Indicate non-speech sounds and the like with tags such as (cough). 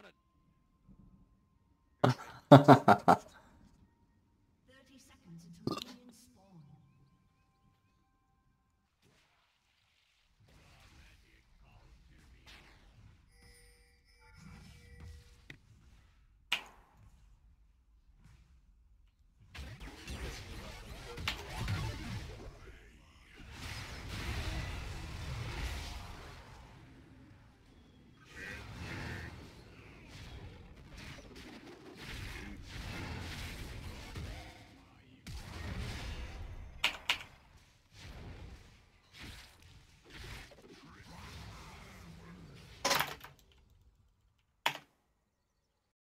counted. (laughs)